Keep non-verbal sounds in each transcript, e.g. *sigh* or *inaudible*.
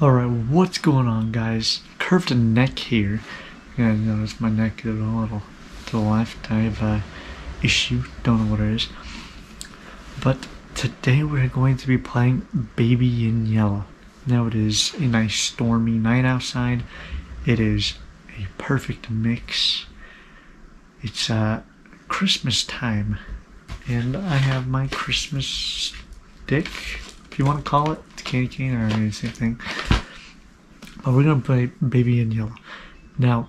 Alright, what's going on guys? Curved neck here. You guys notice my neck is a little to the left. I have a issue, don't know what it is. But today we're going to be playing Baby in Yellow. Now it is a nice stormy night outside. It is a perfect mix. It's uh, Christmas time. And I have my Christmas stick, if you want to call it, candy cane or same thing. But we're gonna play Baby in Yellow. Now,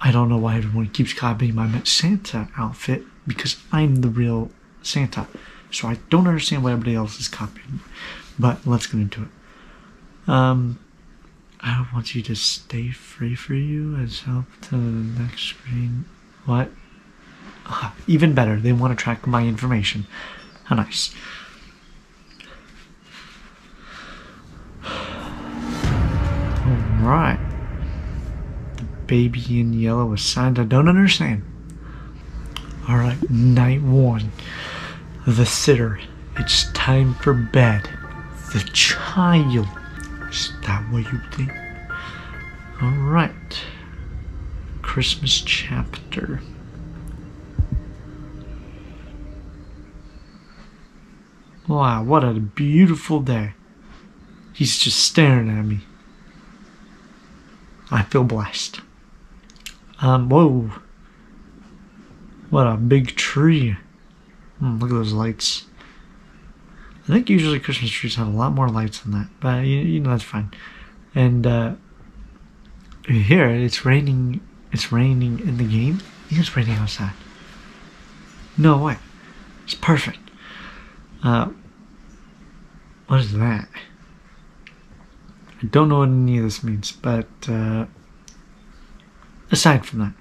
I don't know why everyone keeps copying my Santa outfit because I'm the real Santa. So I don't understand why everybody else is copying. But let's get into it. Um, I want you to stay free for you as help to the next screen. What? Ah, even better, they want to track my information. How nice. Alright. The baby in yellow is signed. I don't understand. Alright, night one. The sitter. It's time for bed. The child. Is that what you think? Alright. Christmas chapter. Wow, what a beautiful day. He's just staring at me. I feel blessed. Um, whoa. What a big tree. Mm, look at those lights. I think usually Christmas trees have a lot more lights than that, but you, you know that's fine. And uh, here it's raining. It's raining in the game. It's raining outside. No way. It's perfect. Uh, what is that? I don't know what any of this means, but uh, aside from that,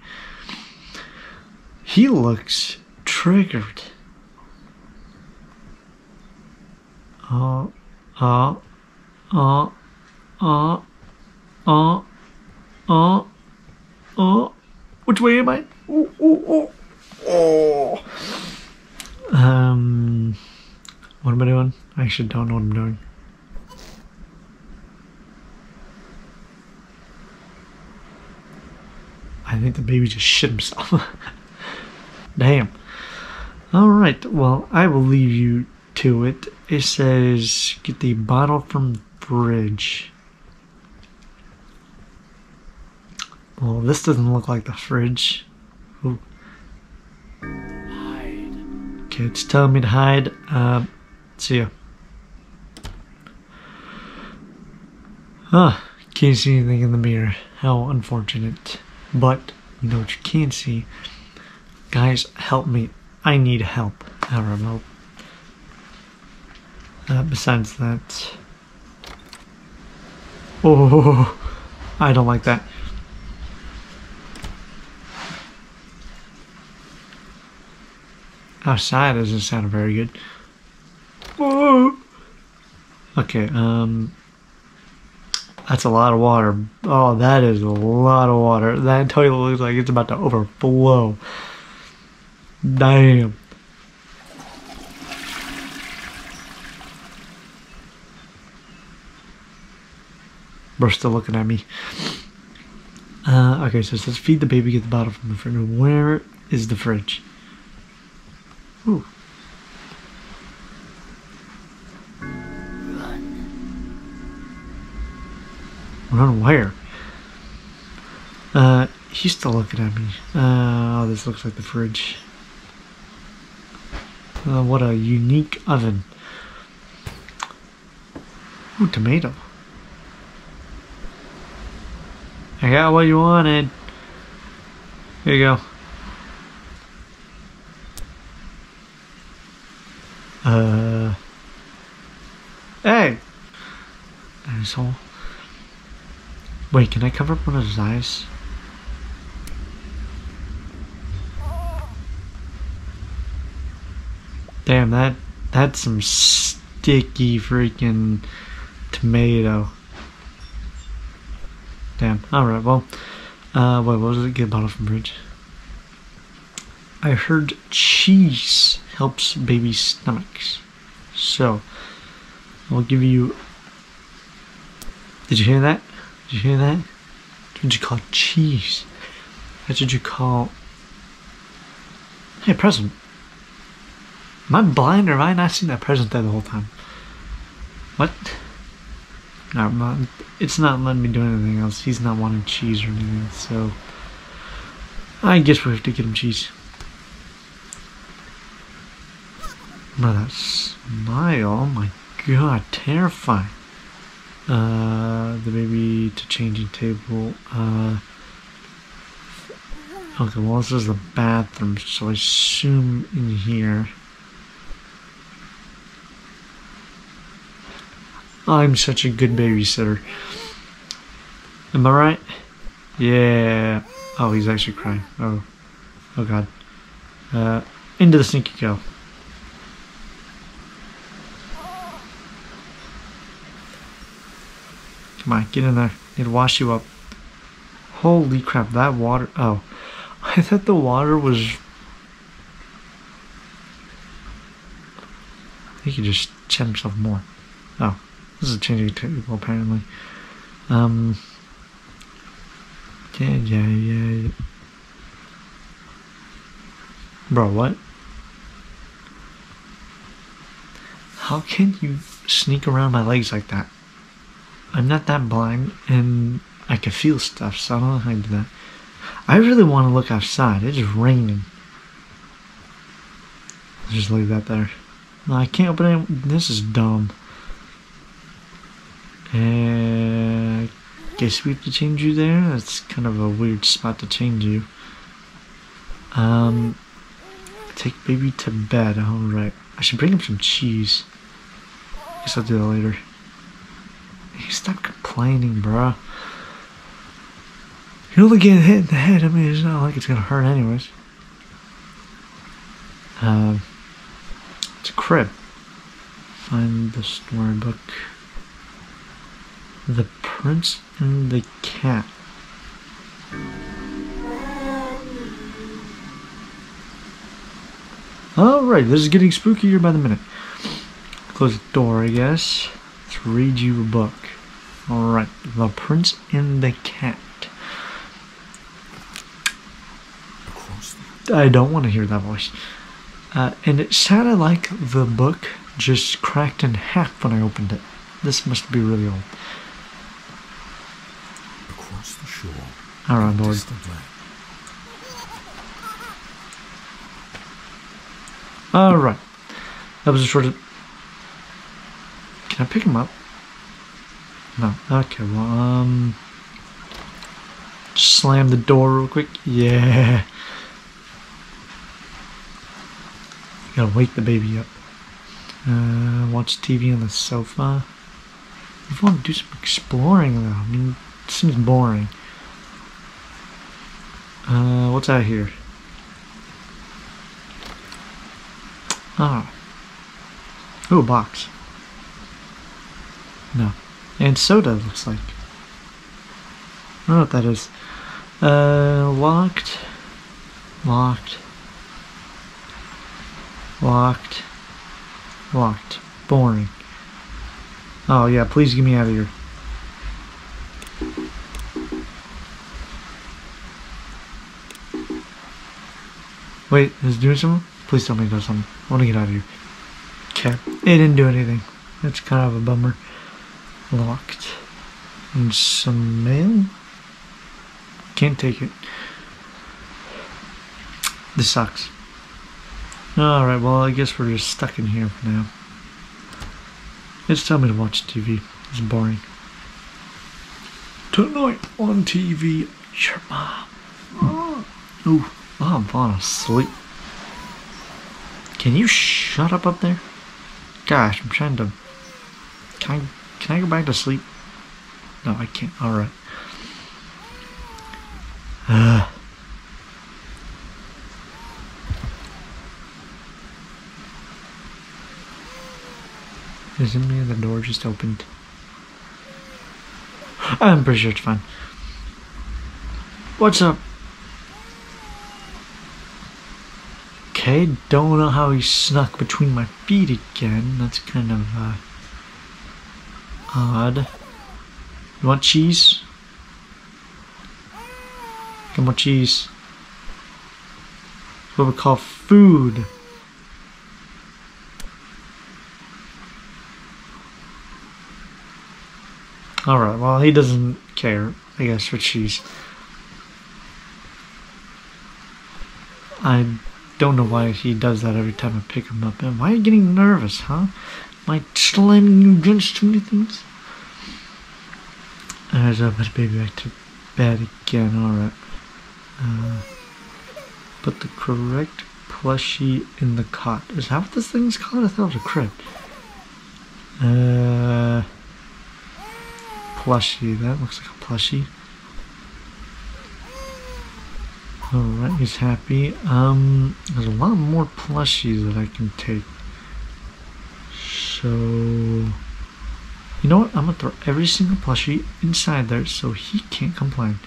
he looks triggered. Oh, oh, oh, oh, oh, oh, oh. Which way am I? Oh, oh, oh, oh. Um, what am I doing? I actually don't know what I'm doing. Think the baby just shit himself. *laughs* Damn. Alright, well, I will leave you to it. It says get the bottle from fridge. Well, this doesn't look like the fridge. Ooh. Hide. Okay, it's telling me to hide. Uh, see ya. Ah, can't see anything in the mirror. How unfortunate. But, you know what you can't see? Guys, help me. I need help. I don't know. Uh, besides that. Oh, I don't like that. Outside doesn't sound very good. Oh. Okay, um, that's a lot of water. Oh, that is a lot of water. That toilet looks like it's about to overflow. Damn. We're still looking at me. Uh, okay, so it says feed the baby, get the bottle from the fridge. Where is the fridge? Ooh. Run where? Uh, he's still looking at me. Uh, oh, this looks like the fridge. Uh, what a unique oven. Ooh, tomato. I got what you wanted. Here you go. Uh. Hey! Asshole. Wait, can I cover up one of his eyes? Damn, that that's some sticky freaking tomato. Damn. Alright, well. Uh, wait, what was it? Get a bottle from fridge. I heard cheese helps baby stomachs. So, I'll give you Did you hear that? Did you hear that? That's what you call cheese. That's what you call. Hey, present. Am I blind or have I not seen that present there the whole time? What? No, it's not letting me do anything else. He's not wanting cheese or anything, so I guess we have to get him cheese. That smile, oh my god, terrifying. Uh, the baby to changing table. Uh, okay, well, this is the bathroom, so I assume in here. I'm such a good babysitter. Am I right? Yeah. Oh, he's actually crying. Oh. Oh, God. Uh, into the sink you go. Come on, get in there. To wash you up. Holy crap, that water. Oh. *laughs* I thought the water was. He could just chat himself more. Oh. This is changing table, apparently. Um. Yeah, yeah, yeah. Bro, what? How can you sneak around my legs like that? I'm not that blind, and I can feel stuff, so I don't know how to do that. I really want to look outside. It's raining. Just leave that there. No, I can't open it. This is dumb. Uh, guess we have to change you there. That's kind of a weird spot to change you. Um, take baby to bed. All right. I should bring him some cheese. Guess I'll do that later. Hey, stop complaining, bro. You're only getting hit in the head. I mean, it's not like it's gonna hurt anyways. Um, it's a crib. Find the storybook. The Prince and the Cat. Alright, this is getting spookier by the minute. Close the door, I guess. Let's read you a book. Alright, The Prince and the Cat. I don't want to hear that voice. Uh, and it sounded like the book just cracked in half when I opened it. This must be really old. Across the shore. All right, Lord. distant. All right. That was a short. Can I pick him up? No. Okay. Well, um. Slam the door real quick. Yeah. Gotta wake the baby up. Uh, watch TV on the sofa. You want to do some exploring, though, I mean, it seems boring. Uh, what's out here? Ah. Ooh, a box. No. And soda, looks like. I don't know what that is. Uh, locked. Locked. Locked. Locked. Boring. Oh, yeah, please get me out of here. Wait, is it doing something? Please tell me it does something. I want to get out of here. Okay. It didn't do anything. That's kind of a bummer. Locked. And some mail? Can't take it. This sucks. Alright, well, I guess we're just stuck in here for now. Just tell me to watch TV. It's boring. Tonight on TV, your mom. Mm. Ooh, oh, I'm falling asleep. Can you shut up up there? Gosh, I'm trying to. Can I, can I go back to sleep? No, I can't. Alright. Uh. Isn't me the door just opened? I'm pretty sure it's fine. What's up? Okay, don't know how he snuck between my feet again. That's kind of uh, odd. You want cheese? Come on, cheese. What we call food. Alright, well, he doesn't care, I guess, for cheese. I don't know why he does that every time I pick him up. And why are you getting nervous, huh? I slamming you against too many things? Alright, so I put baby back to bed again, alright. Uh, put the correct plushie in the cot. Is that what this thing's called? I thought it was a crib. Uh plushie. That looks like a plushie. Alright, he's happy. Um, there's a lot more plushies that I can take. So, you know what? I'm gonna throw every single plushie inside there so he can't complain.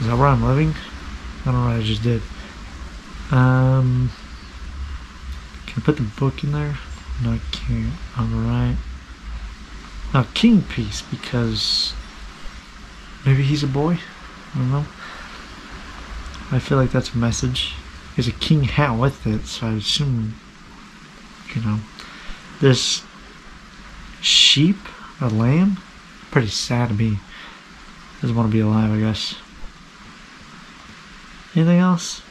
Is that where I'm living? I don't know what I just did. Um, can I put the book in there? No, I can't. Alright. Now, king piece, because maybe he's a boy? I don't know. I feel like that's a message. There's a king hat with it, so I assume, you know, this sheep a lamb, pretty sad to me. Doesn't want to be alive, I guess. Anything else?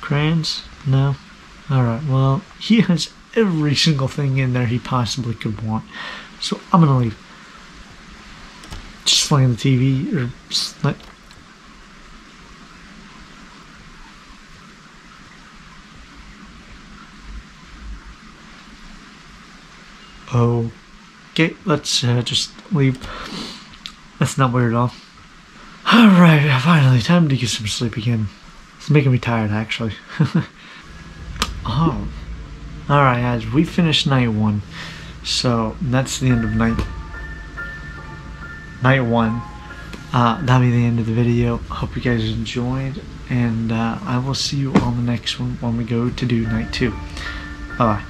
Crayons? No? Alright, well, he has every single thing in there he possibly could want. So I'm gonna leave. Just slam the TV or Okay, let's uh, just leave. That's not weird at all. Alright, finally, time to get some sleep again. It's making me tired, actually. oh. *laughs* Alright guys, we finished night one. So that's the end of night night one. Uh, that'll be the end of the video. Hope you guys enjoyed and uh, I will see you on the next one when we go to do night two. Bye bye.